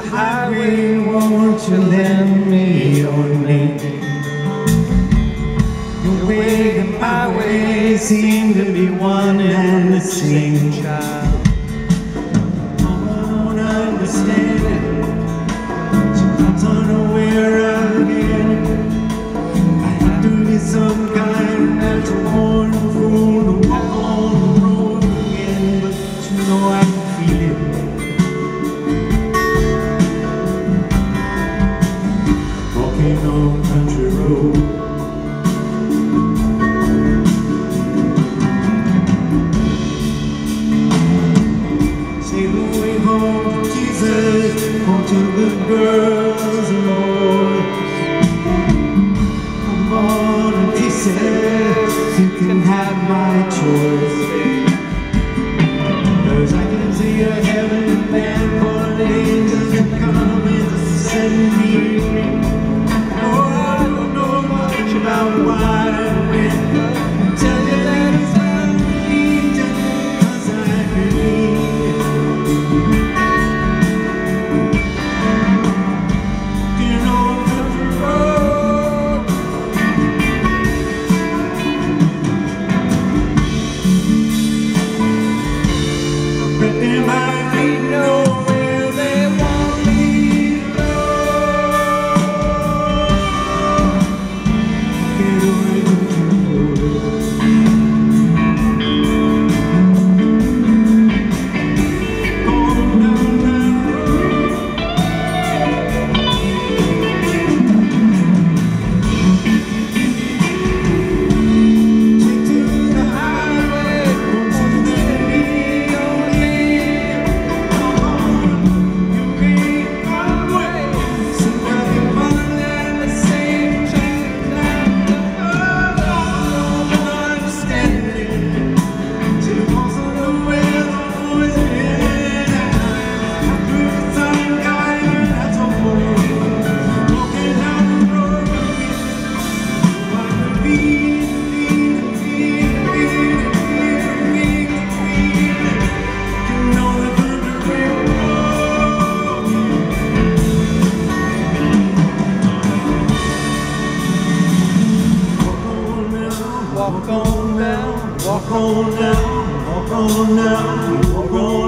the highway, won't you lend me your name? Your way and my way seem to be one and the same, child. I won't understand. walking on country road. Sail away Jesus, to the girls and boys. Come on and you can have my choice. on now, walk on now, walk now.